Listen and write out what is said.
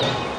you